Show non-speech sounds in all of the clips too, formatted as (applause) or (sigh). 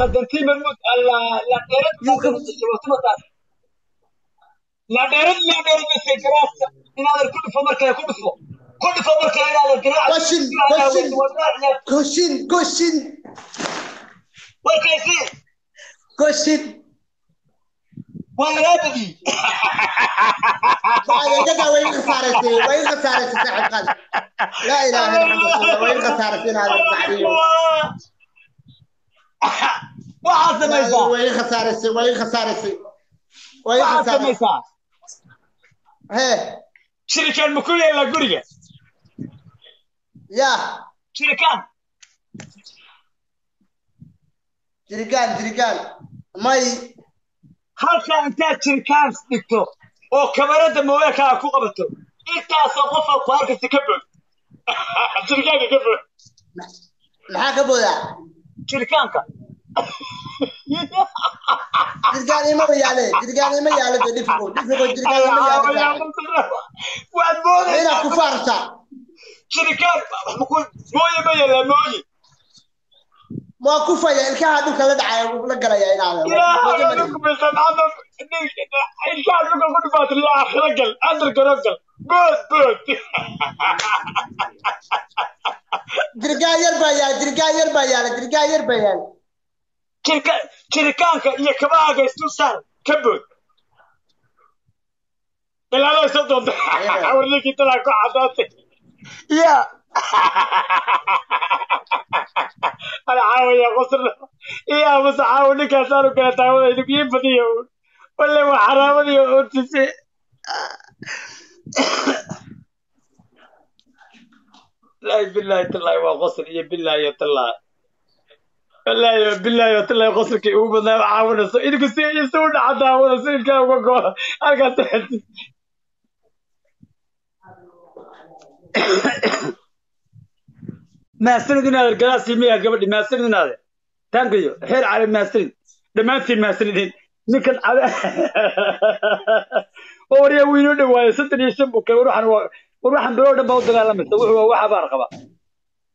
خدمتي مرمود لا ديرت لا ديرت لا ديرت مسج راسه إن هذا الكل فمركه كل فو كل فمركه إن هذا الجراح كوشن كوشن. كوشن كوشن. مركزين كوشن. ولا تدي يا جدع وين خسارتي؟ وين خسارتي؟ صاحب قلب لا إله إلا الله وين خسارتي؟ هذا التحريم (laughs) waxaad samaysaa. Way khasaaraysay, way khasaaraysay. Way waxaad samaysaa. Hee, shirikaan ma ku yeelaa guriga? Yaa, shirikaan. Jirigaan, jirigaan. May, halkaa intaad shirikaan dhigto oo kamarada mooyakaa ku qabato intaasoo qofa ku arkaysa ka bood. (laughs) Shirikaanka ka bood. Maxaa ka boodaa? shirikaanka Jirigaan ima yaale, jirigaan ima yaale, dee dhifigo, dhifigo, jirigaan ima yaale waad Ma inaad ku faartaa? shirikaan mooye ma yeelaa mooye Waa ku faya, ilkaha dhulka la dhacaya, la galayaa inaad. ilaahay anu kumaysan hadda ilkaha dhulka ku dhibaata la akhira gal andar garo gal bood bood Jirigaan yar baa yaalla, jirigaan yar baa yaalla, jirigaan yar baa yaalla. Jirka jirikaanka iyo kabahaaga isku saar ka bood ilaalada soo doonta warninkii talaa ku cadaatay ya ana caawaya qosr iyo amase caawo ninkaasaan u kala taawada idugii badiyo. Walle waa xaraamadiyo ortise. Laahi bilaahi tallaahi waa qosr iyo bilaahi iyo tallaahi wallaahi bilaahi iyo tallaahi qosrkii ugu badnaa caawinayso. Idinku si isu dhaca daawada si ilkaa uga goo halkaas (coughs) maasanid inaad galaasii miyaa gabadhi maasanid inaade tankayo xeer cali maasanid dhammaantiin maasanidin ninkan cade (laughs) oo waryaa wiinoo dhawaayo soddon iyo shan buke war waxaan waa war waxaan biloo dhan baa u dagaalamaysa wuxuu waa waxa baar qaba.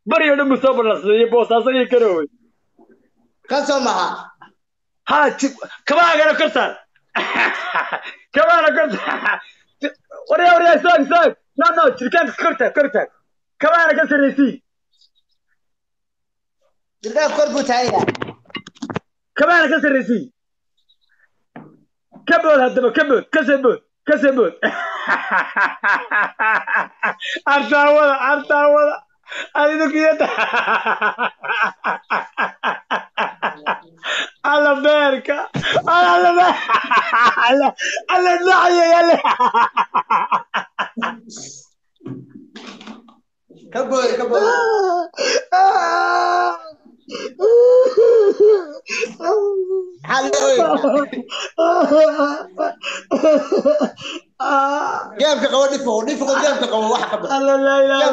Bari oo dhan buu soo ballansaday iyo boosaaso iyo garowe Kan soo maha. ha kabaagana kor saar kabaana kor saar waryaa waryaa istaag istaag no no jirkaanka kor taag kor taag kabaana ka sarraysii Jirigaan kor buu taagaya. kabaana ka sarraysii ka bood haddaba ka bood ka soo bood ka soo bood artaawada artaawada adidukiyada البركة على على على النعية يا كبر واحد لا لا لا. (laughs)